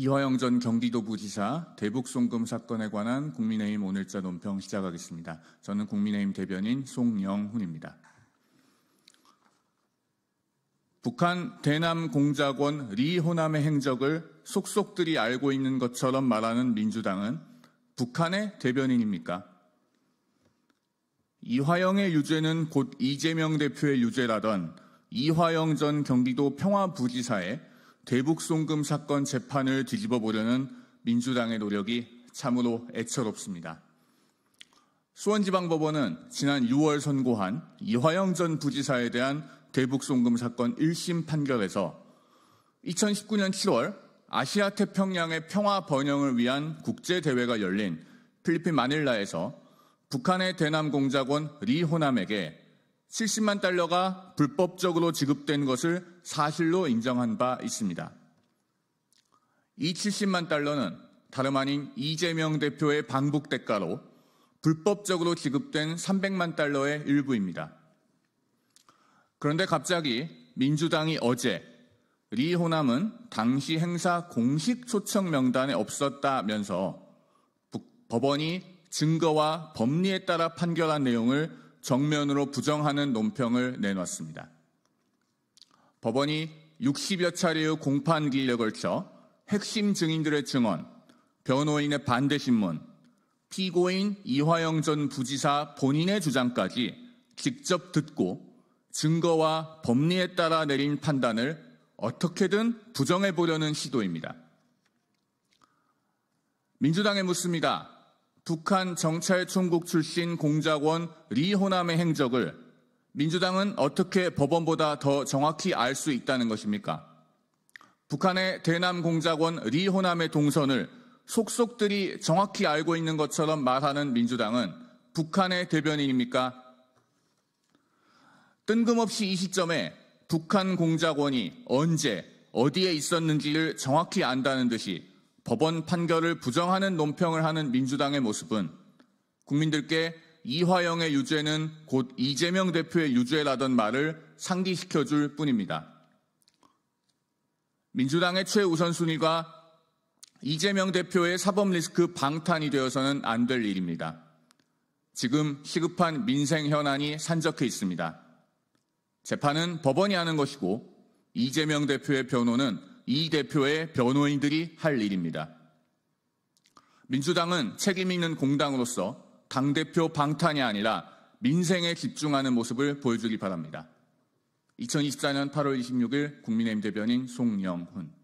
이화영 전 경기도부지사 대북송금 사건에 관한 국민의힘 오늘자 논평 시작하겠습니다. 저는 국민의힘 대변인 송영훈입니다. 북한 대남 공작원 리호남의 행적을 속속들이 알고 있는 것처럼 말하는 민주당은 북한의 대변인입니까? 이화영의 유죄는 곧 이재명 대표의 유죄라던 이화영 전 경기도 평화부지사의 대북송금 사건 재판을 뒤집어 보려는 민주당의 노력이 참으로 애처롭습니다. 수원지방법원은 지난 6월 선고한 이화영 전 부지사에 대한 대북송금 사건 1심 판결에서 2019년 7월 아시아 태평양의 평화 번영을 위한 국제대회가 열린 필리핀 마닐라에서 북한의 대남 공작원 리호남에게 70만 달러가 불법적으로 지급된 것을 사실로 인정한 바 있습니다. 이 70만 달러는 다름 아닌 이재명 대표의 방북 대가로 불법적으로 지급된 300만 달러의 일부입니다. 그런데 갑자기 민주당이 어제 리 호남은 당시 행사 공식 초청 명단에 없었다면서 법원이 증거와 법리에 따라 판결한 내용을 정면으로 부정하는 논평을 내놨습니다. 법원이 60여 차례의 공판 기일에 걸쳐 핵심 증인들의 증언, 변호인의 반대 신문, 피고인 이화영 전 부지사 본인의 주장까지 직접 듣고 증거와 법리에 따라 내린 판단을 어떻게든 부정해 보려는 시도입니다. 민주당에 묻습니다. 북한 정찰총국 출신 공작원 리호남의 행적을 민주당은 어떻게 법원보다 더 정확히 알 수 있다는 것입니까? 북한의 대남 공작원 리호남의 동선을 속속들이 정확히 알고 있는 것처럼 말하는 민주당은 북한의 대변인입니까? 뜬금없이 이 시점에 북한 공작원이 언제 어디에 있었는지를 정확히 안다는 듯이 법원 판결을 부정하는 논평을 하는 민주당의 모습은 국민들께 이화영의 유죄는 곧 이재명 대표의 유죄라던 말을 상기시켜 줄 뿐입니다. 민주당의 최우선순위가 이재명 대표의 사법 리스크 방탄이 되어서는 안 될 일입니다. 지금 시급한 민생 현안이 산적해 있습니다. 재판은 법원이 하는 것이고 이재명 대표의 변호는 이 대표의 변호인들이 할 일입니다. 민주당은 책임 있는 공당으로서 당대표 방탄이 아니라 민생에 집중하는 모습을 보여주기 바랍니다. 2024년 8월 26일 국민의힘 대변인 송영훈